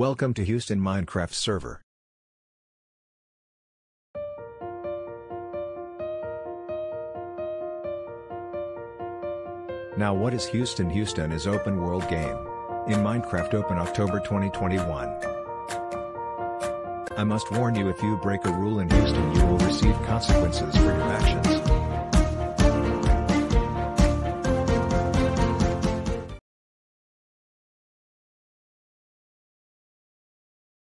Welcome to Houston Minecraft server. Now what is Houston? Houston is open world game. In Minecraft Open October 2021. I must warn you if you break a rule in Houston you will receive consequences.